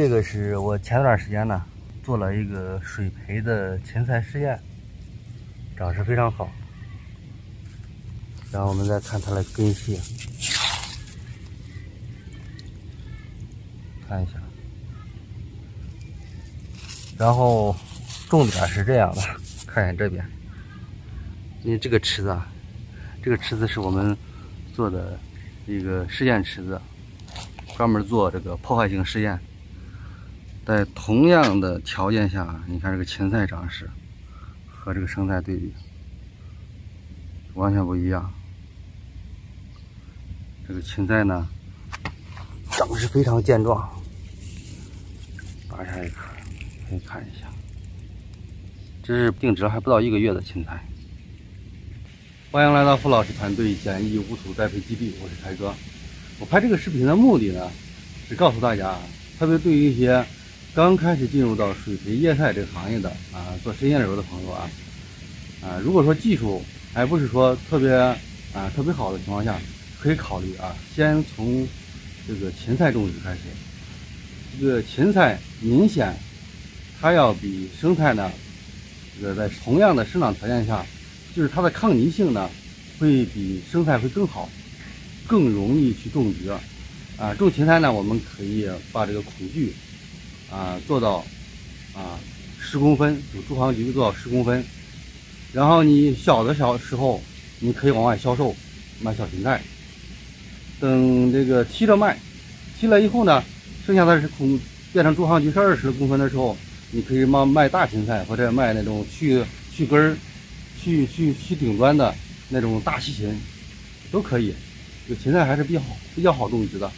这个是我前段时间呢做了一个水培的芹菜试验，长势非常好。然后我们再看它的根系，看一下。然后重点是这样的，看一下这边，因为这个池子啊，这个池子是我们做的一个试验池子，专门做这个破坏性试验。在同样的条件下，你看这个芹菜长势和这个生菜对比，完全不一样。这个芹菜呢，长势非常健壮。拔下一颗，可以看一下，这是定植还不到一个月的芹菜。欢迎来到付老师团队简易无土栽培基地，我是开哥。我拍这个视频的目的呢，是告诉大家，特别对于一些刚开始进入到水培叶菜这个行业的啊，做深叶流的朋友啊，啊，如果说技术还不是说特别啊特别好的情况下。可以考虑啊，先从这个芹菜种植开始。这个芹菜明显，它要比生菜呢，这个在同样的生长条件下，就是它的抗泥性呢，会比生菜会更好，更容易去种植。啊，种芹菜呢，我们可以把这个孔距啊做到啊十公分，就株行距做到十公分。然后你小的小时候，你可以往外销售卖小芹菜。等这个踢着卖，踢了以后呢，剩下的是空变成株行距是二十公分的时候，你可以卖卖大芹菜，或者卖那种去去根儿、去去去顶端的那种大细芹，都可以。这芹菜还是比较好比较好种植的。